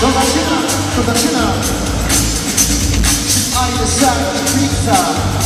To zaczyna, to zaczyna. A ile szarki pizza.